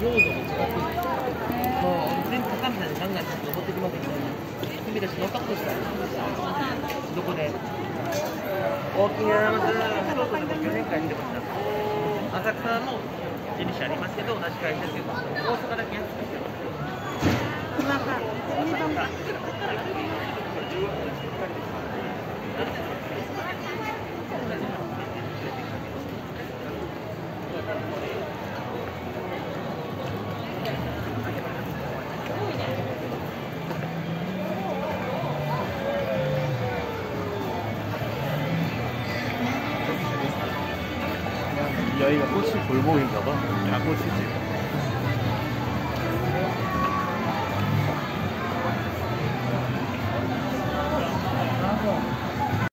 用土も違ってもう全部高見さんにガンガン登ってきますけど君たちノーカットしたいどこで？大きな京都でも4年間見てました。浅草も地主ありますけど同じ会社ですけど大阪だけ安くしてます 여기가 꽃이 골목인가 봐. 야 꽃이지.